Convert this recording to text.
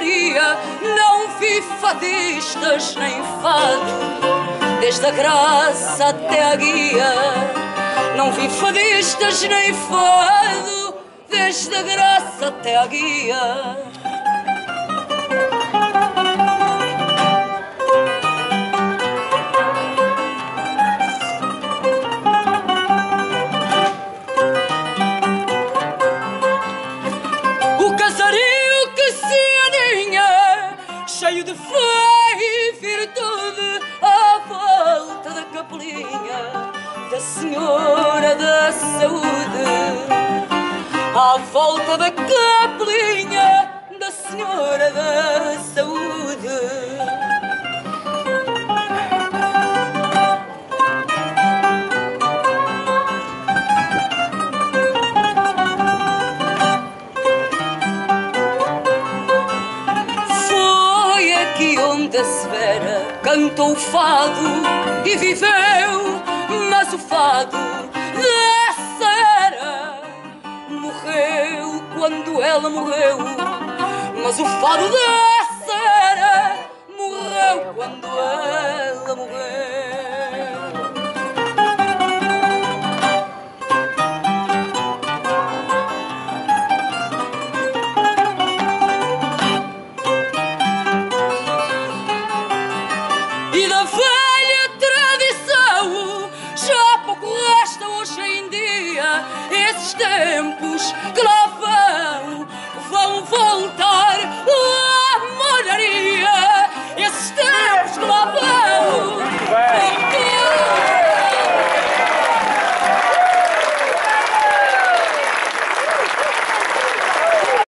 Não vi fadistas nem fado, desde a graça até a guia. Não vi fadistas nem fado, desde a graça até a guia. Senhora da Saúde, à volta da capelinha da Senhora da Saúde. Foi aqui onde a Severa cantou o fado e viveu mas o fado dessa era morreu quando ela morreu. Mas o fado dessa era morreu quando ela morreu. E da velha hoje em dia esses tempos que